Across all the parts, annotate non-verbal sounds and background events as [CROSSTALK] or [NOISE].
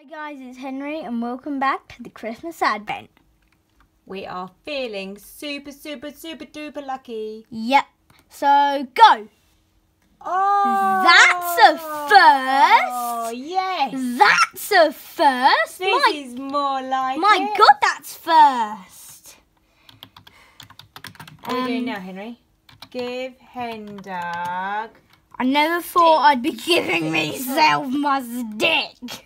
Hi guys, it's Henry and welcome back to the Christmas Advent. We are feeling super, super, super duper lucky. Yep. So go. Oh, That's a first. Oh, yes. That's a first. This my is more like my it. God, that's first. What are you doing Um, now, Henry? Give Hendog. I never thought I'd be giving myself my stick.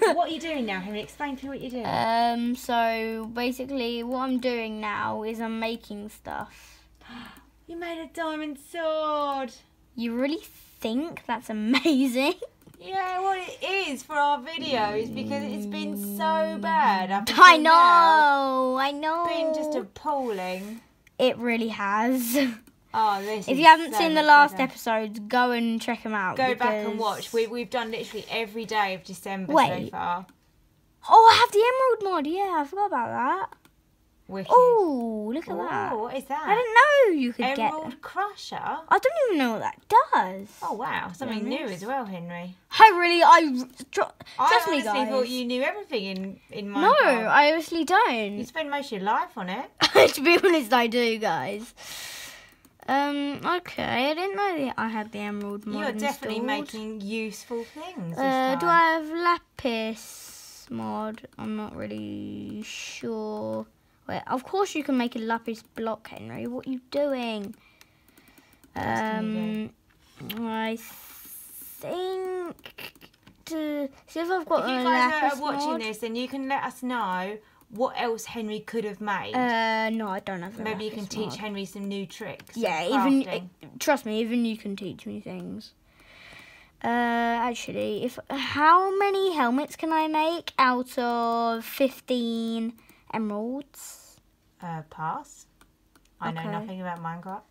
[LAUGHS] what are you doing now, Henry? Explain to me what you're doing. um. So basically, what I'm doing now is I'm making stuff. [GASPS] you made a diamond sword. You really think that's amazing? [LAUGHS] Yeah, well, it is for our videos because it's been so bad. Up I until now. know. I know. It's been just appalling. It really has. [LAUGHS] Oh, this. If you haven't so seen the last better. episodes, go and check them out. Go back and watch. We, we've done literally every day of December so far. Oh, I have the emerald mod. Yeah, I forgot about that. Oh, look at that. What is that? I didn't know you could Emerald get. Crusher. I don't even know what that does. Oh wow, something new as well, Henry. I really, I tr- I trust me, guys. thought you knew everything in in Minecraft. no, I honestly don't. You spend most of your life on it. [LAUGHS] to be honest, I do, guys. Um. Okay, I didn't know that I had the emerald mod. You're definitely installed. making useful things. Uh, do. I have lapis mod? I'm not really sure. Wait, of course you can make a lapis block, Henry. What are you doing? Um, I think to see if I've got If you guys are watching mod. this, then you can let us know what else Henry could have made. Uh, no, I don't have. Maybe you can teach. Henry some new tricks. Yeah, even crafting. trust me, even you can teach me things. Uh, actually, if how many helmets can I make out of fifteen emeralds? uh, pass. I know nothing about Minecraft.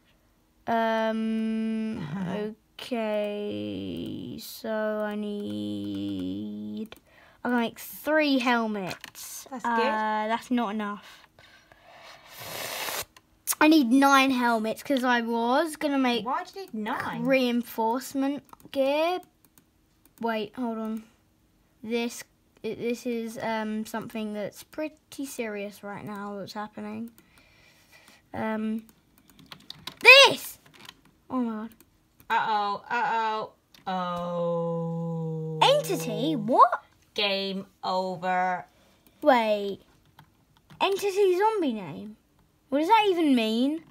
Um. [LAUGHS] okay, so I need. I make three helmets. That's uh, good. That's not enough. I need nine helmets because I was gonna make Why do you need nine? reinforcement gear. Wait, hold on. This this is um something that's pretty serious right now. What's happening? Um, this. Oh my god. Uh oh. Uh oh. Oh. Entity? What? Game over. Wait. Entity zombie name. What does that even mean?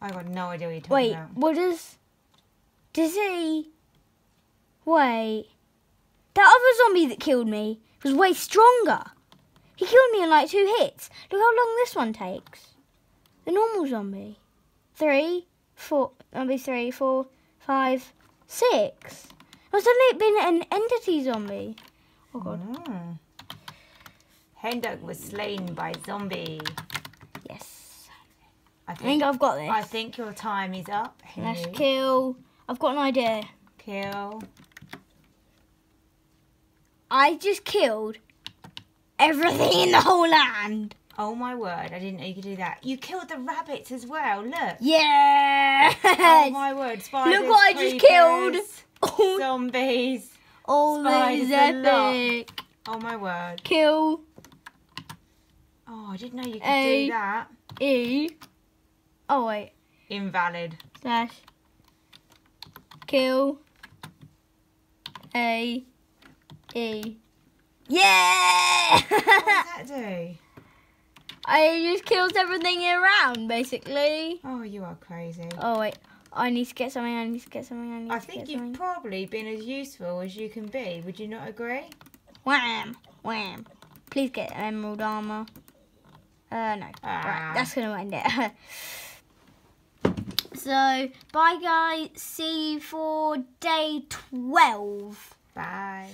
I got no idea what you're talking Wait, about. what does? Does he? Wait. That other zombie that killed me was way stronger. He killed me in like two hits. Look how long this one takes. The normal zombie. Three, four, that'll be three, four, five, six. It's it been an entity zombie. Oh god. Mm. Henduk was slain by zombie. Yes. I I think. think I've got this. I think your time is up. Let's kill. I've got an idea. Kill. I just killed everything in the whole land. Oh my word! I didn't know you could do that. You killed the rabbits as well. Look. Yes. Oh my word! Spiders. what I just killed. Oh, Zombies. oh this is Spiders a lot. epic. Oh my word! Kill Oh, I didn't know you could A. do that. E. Oh wait. Invalid. Slash. Kill. A. E. Yeah. What does that do? [LAUGHS] I just killed everything around basically. Oh, you are crazy. Oh wait. I need to get something. I need to get something. I need I to think you've probably been as useful as you can be. Would you not agree? Wham! Wham! Please get emerald armor. Uh, no. Ah. Right, that's gonna end it. [LAUGHS] so, bye guys. See you for day 12. Bye.